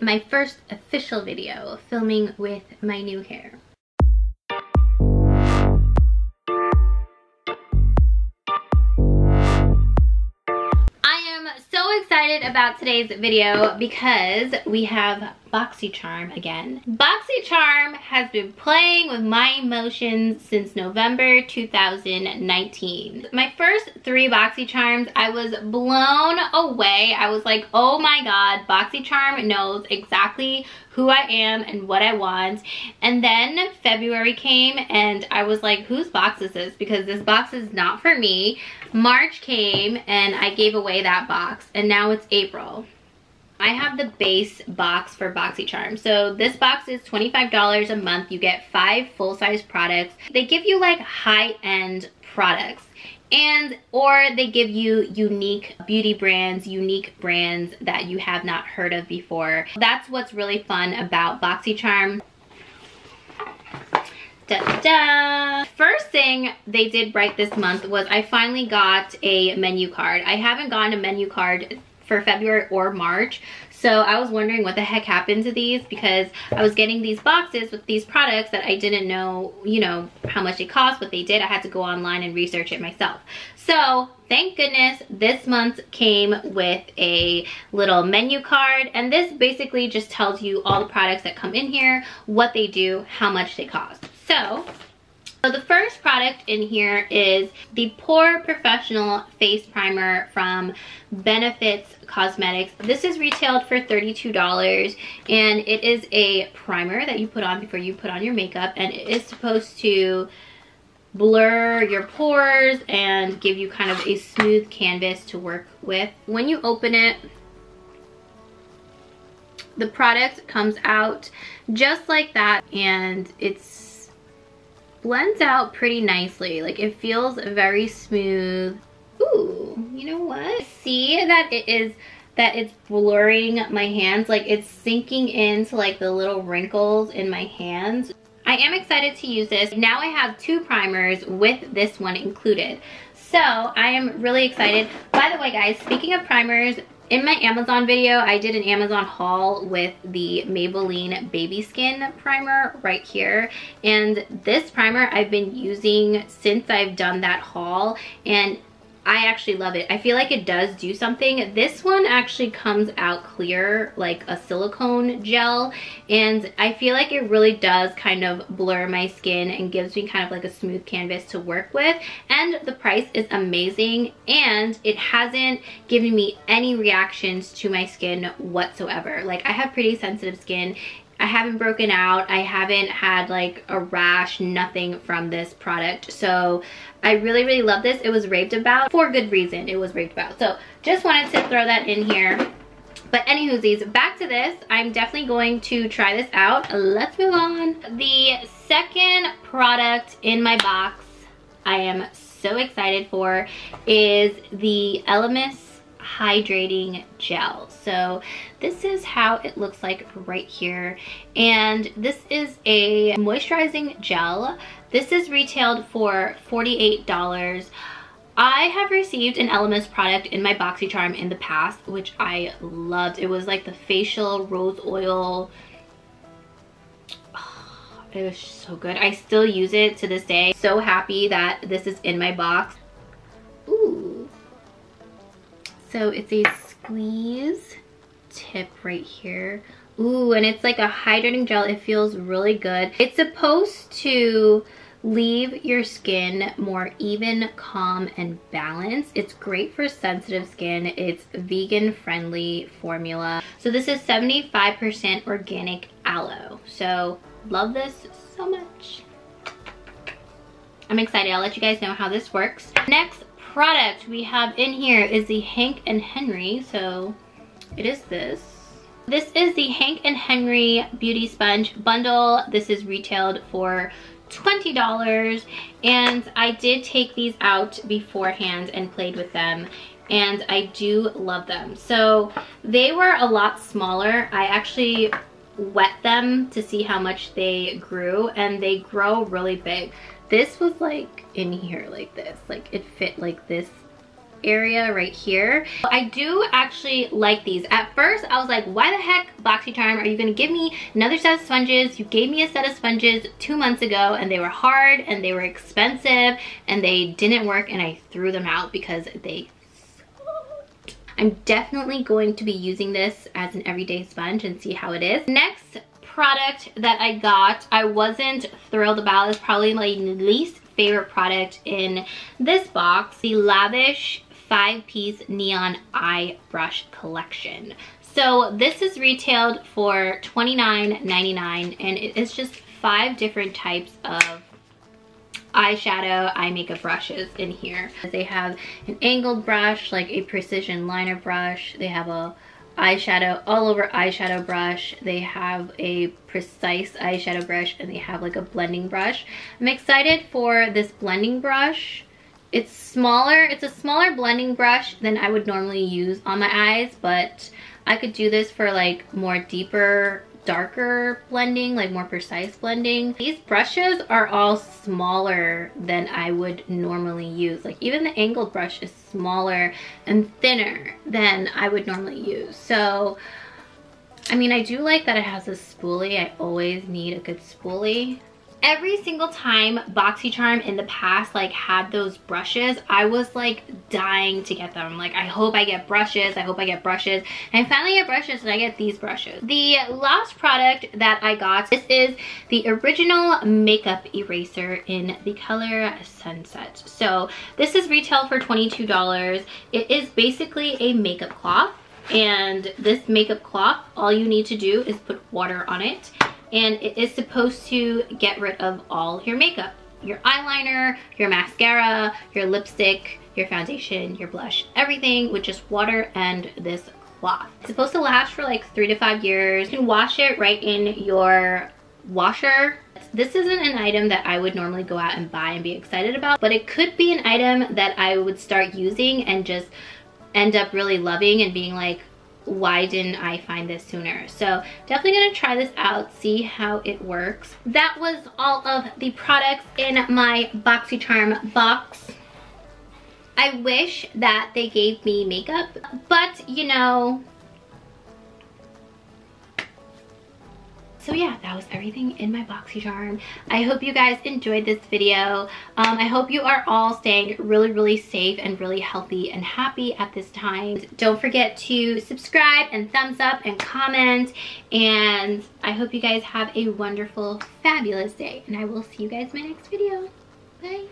my first official video filming with my new hair. I am so excited about today's video because we have BoxyCharm again. BoxyCharm has been playing with my emotions since November 2019. My first three BoxyCharms, I was blown away. I was like, oh my god, BoxyCharm knows exactly who I am and what I want. And then February came and I was like, whose box is this? Because this box is not for me. March came and I gave away that box and now it's April. I have the base box for BoxyCharm. So this box is $25 a month. You get five full-size products. They give you like high-end products and or they give you unique beauty brands unique brands that you have not heard of before that's what's really fun about boxycharm Da, da. First thing they did right this month was I finally got a menu card. I haven't gotten a menu card for February or March. So I was wondering what the heck happened to these because I was getting these boxes with these products that I didn't know, you know, how much it cost, what they did. I had to go online and research it myself. So thank goodness this month came with a little menu card and this basically just tells you all the products that come in here, what they do, how much they cost. So so the first product in here is the Pore Professional Face Primer from Benefits Cosmetics. This is retailed for $32 and it is a primer that you put on before you put on your makeup and it is supposed to blur your pores and give you kind of a smooth canvas to work with. When you open it, the product comes out just like that and it's blends out pretty nicely. Like it feels very smooth. Ooh, you know what? See that it is that it's blurring my hands like it's sinking into like the little wrinkles in my hands I am excited to use this now I have two primers with this one included so I am really excited by the way guys speaking of primers in my Amazon video, I did an Amazon haul with the Maybelline Baby Skin Primer right here. And this primer I've been using since I've done that haul. And I actually love it. I feel like it does do something. This one actually comes out clear like a silicone gel and I feel like it really does kind of blur my skin and gives me kind of like a smooth canvas to work with and the price is amazing and it hasn't given me any reactions to my skin whatsoever. Like I have pretty sensitive skin I haven't broken out. I haven't had like a rash, nothing from this product. So I really, really love this. It was raved about for good reason. It was raved about. So just wanted to throw that in here. But anywhoosies, back to this. I'm definitely going to try this out. Let's move on. The second product in my box I am so excited for is the Elemis hydrating gel so this is how it looks like right here and this is a moisturizing gel this is retailed for $48 I have received an Elemis product in my BoxyCharm in the past, which I loved. It was like the facial rose oil. it was so good. I still use it to this day. So happy that this is in my box. So it's a squeeze tip right here. Ooh, and it's like a hydrating gel. It feels really good. It's supposed to leave your skin more even, calm, and balanced. It's great for sensitive skin. It's vegan friendly formula. So this is 75% organic aloe. So love this so much. I'm excited. I'll let you guys know how this works. Next product we have in here is the Hank and Henry. So it is this. This is the Hank and Henry Beauty Sponge Bundle. This is retailed for $20 and I did take these out beforehand and played with them and I do love them. So they were a lot smaller. I actually wet them to see how much they grew and they grow really big. This was like in here like this, like it fit like this area right here. I do actually like these. At first, I was like, why the heck, BoxyCharm, are you gonna give me another set of sponges? You gave me a set of sponges two months ago and they were hard and they were expensive and they didn't work and I threw them out because they I'm definitely going to be using this as an everyday sponge and see how it is. Next product that I got, I wasn't thrilled about. It's probably my least favorite product in this box. The Lavish five-piece neon eye brush collection. So this is retailed for $29.99 and it is just five different types of eyeshadow eye makeup brushes in here. They have an angled brush, like a precision liner brush. They have a eyeshadow, all over eyeshadow brush. They have a precise eyeshadow brush and they have like a blending brush. I'm excited for this blending brush. It's smaller, it's a smaller blending brush than I would normally use on my eyes, but I could do this for like more deeper darker blending, like more precise blending. These brushes are all smaller than I would normally use. Like even the angled brush is smaller and thinner than I would normally use. So, I mean, I do like that it has a spoolie. I always need a good spoolie every single time BoxyCharm in the past like had those brushes, I was like dying to get them. Like I hope I get brushes, I hope I get brushes. And I finally get brushes and I get these brushes. The last product that I got, this is the original makeup eraser in the color Sunset. So this is retail for $22. It is basically a makeup cloth and this makeup cloth all you need to do is put water on it and it is supposed to get rid of all your makeup. Your eyeliner, your mascara, your lipstick, your foundation, your blush, everything with just water and this cloth. It's supposed to last for like three to five years. You can wash it right in your washer. This isn't an item that I would normally go out and buy and be excited about, but it could be an item that I would start using and just end up really loving and being like, why didn't I find this sooner? So definitely gonna try this out, see how it works. That was all of the products in my BoxyCharm box. I wish that they gave me makeup, but you know, so yeah, that was everything in my BoxyCharm. I hope you guys enjoyed this video. Um, I hope you are all staying really, really safe and really healthy and happy at this time. Don't forget to subscribe and thumbs up and comment. And I hope you guys have a wonderful, fabulous day. And I will see you guys in my next video. Bye.